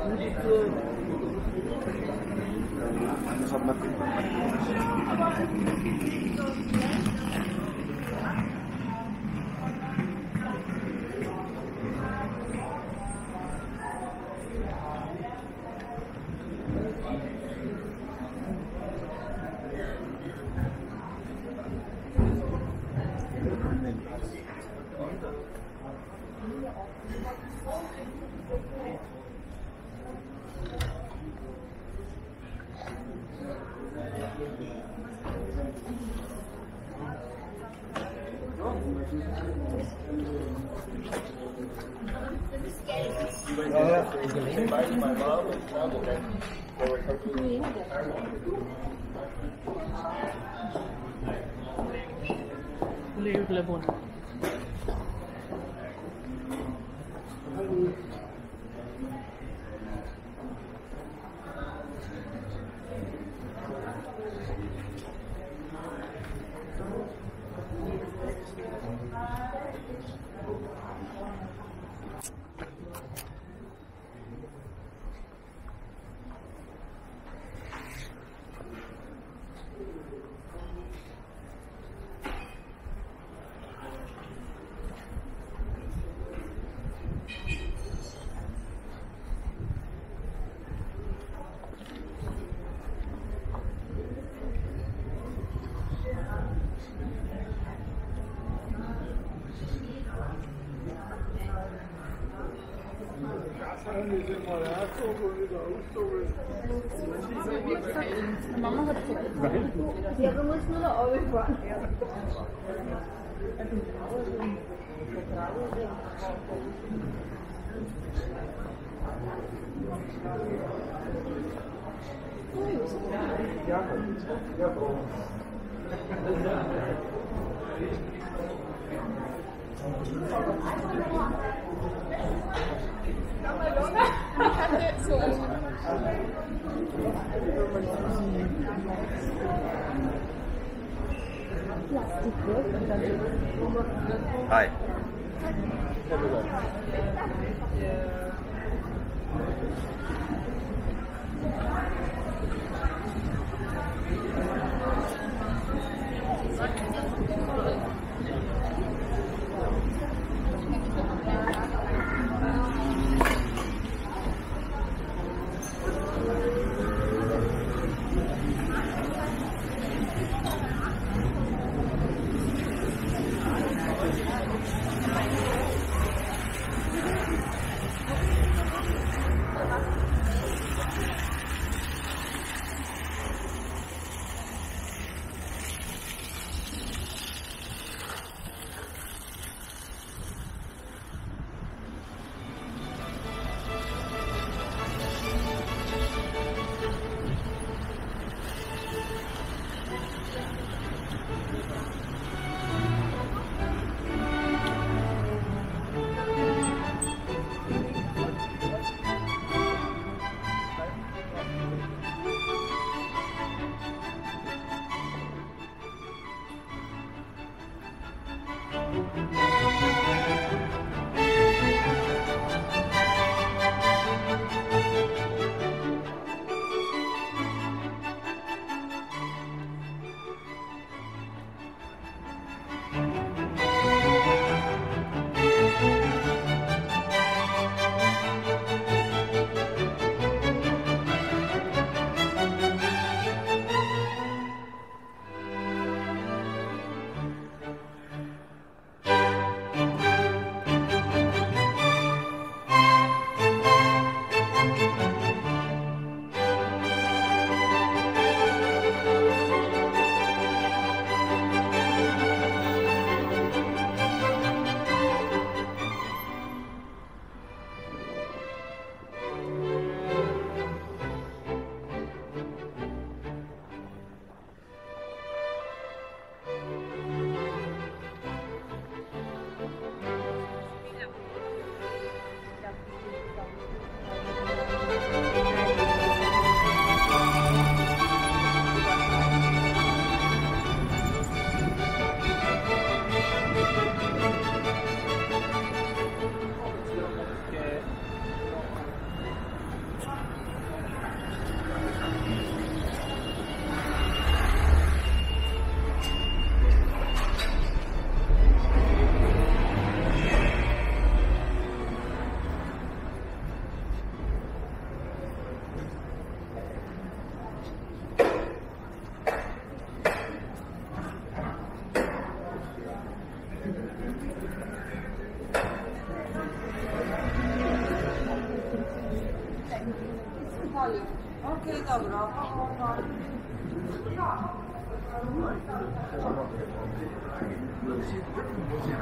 감사합니다. Mama hat so Nein. Ja, du musst nur noch oben fahren. Ja, ja, Frau. Come on, Hi. Yeah.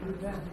Yeah.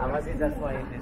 Aber sie das war jetzt nicht.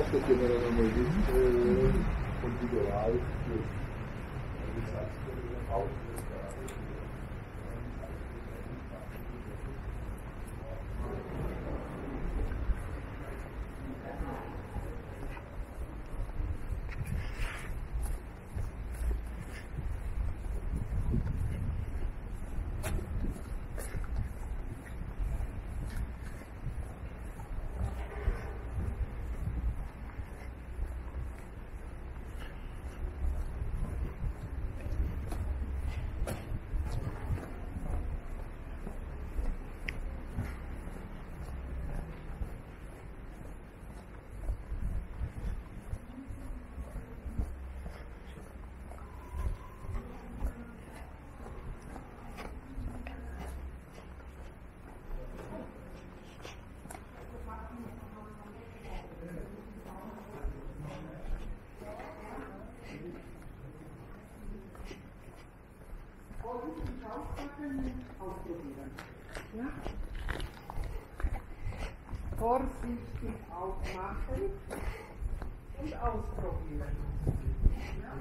pense que c'est Ja? Vorsichtig aufmachen und ausprobieren. Ja?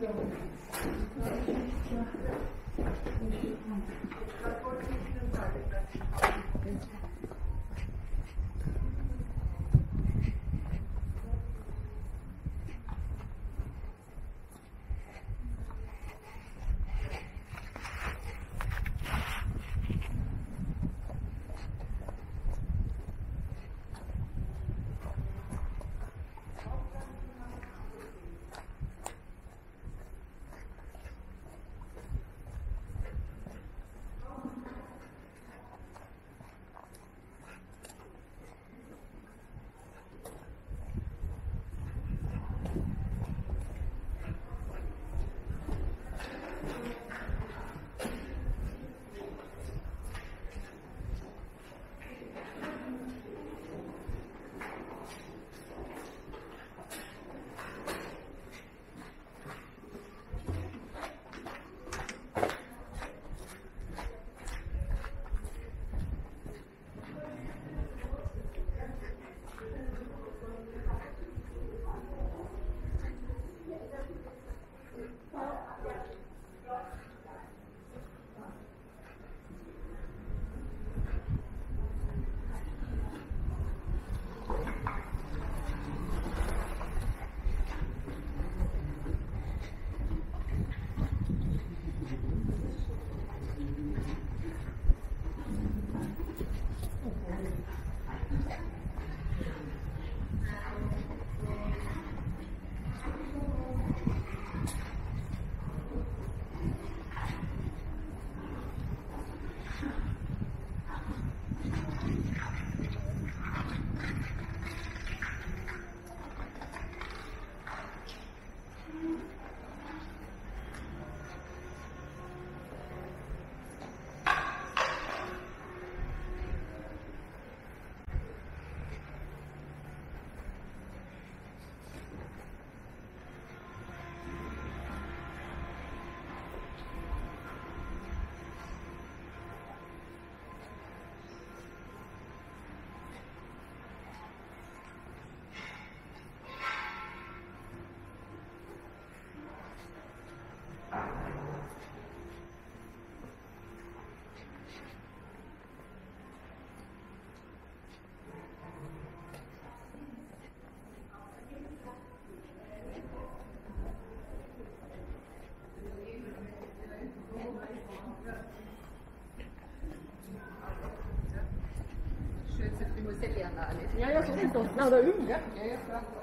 So. Das wollte ich Ihnen sagen. Ja, jag kan inte. Ja.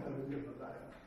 他们就不在。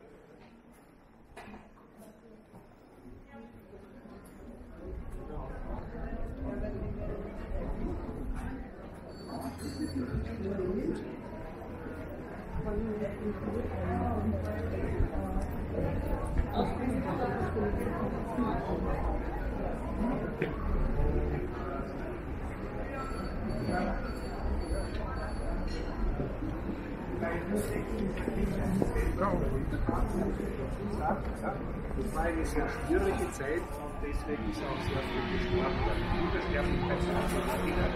Ja, ja. Das war eine sehr schwierige Zeit und deswegen ist auch sehr viel gestorben. Viele Sterblichkeitsraten erinnert.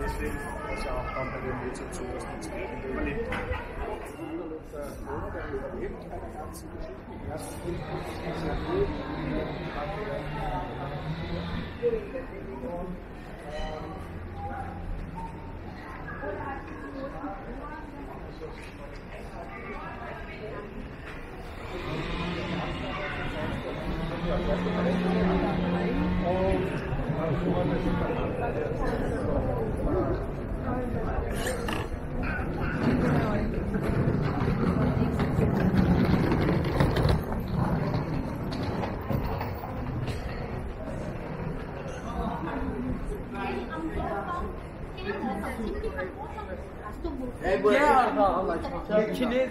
Deswegen ist also er auch dann bei dem Mozart so, dass das Leben überlebt. Der Corona, der überlebt eine ganze Geschichte. Die ersten fünf Punkte sind sehr gut. Hat er in der Bewegung. Also, Gel arka Allah aşkına. Kiliz.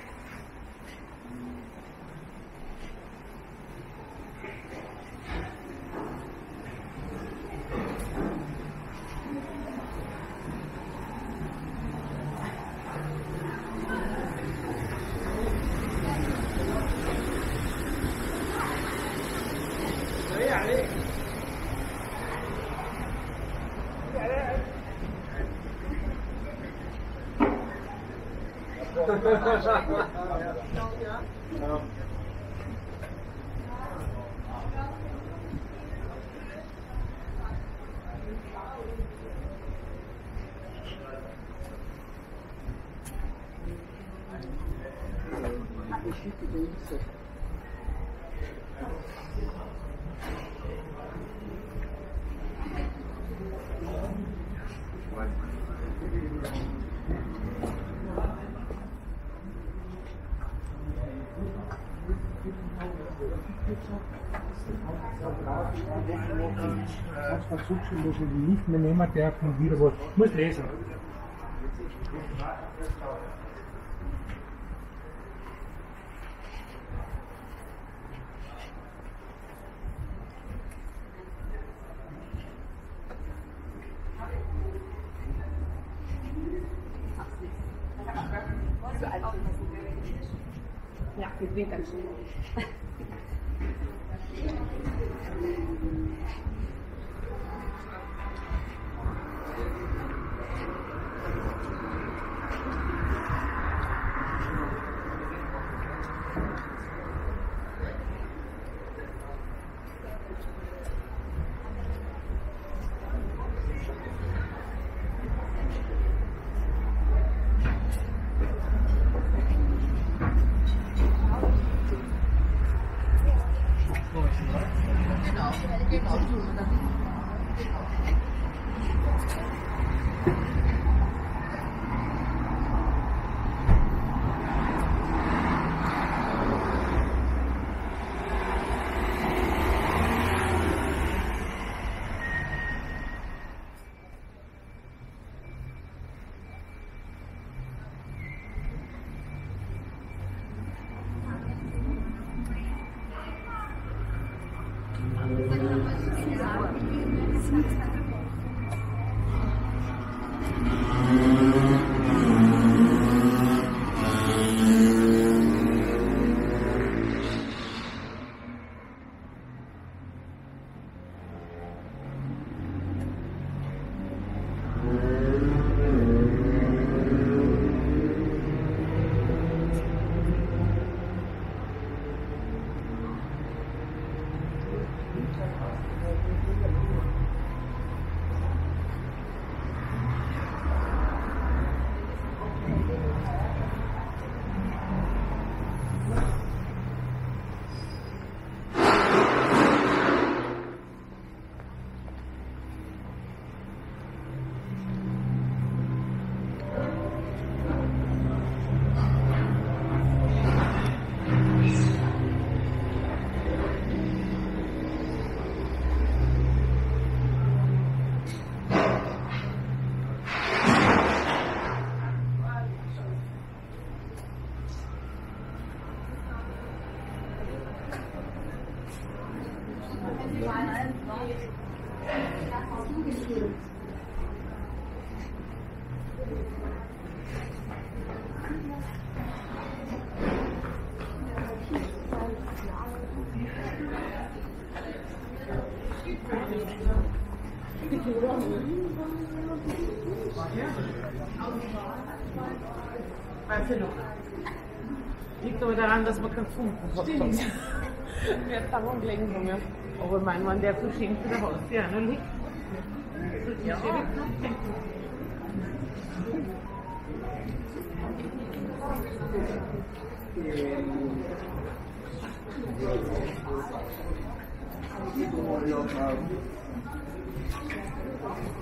Obrigado. muss lesen. пока. Barcelona. Liegt aber daran, dass wir keinen Funken gehabt haben. Wir haben dauernd gelegen ja. Aber ich meine, wenn der verschenkt der Haus ja auch noch liegt. So die ja. Ja.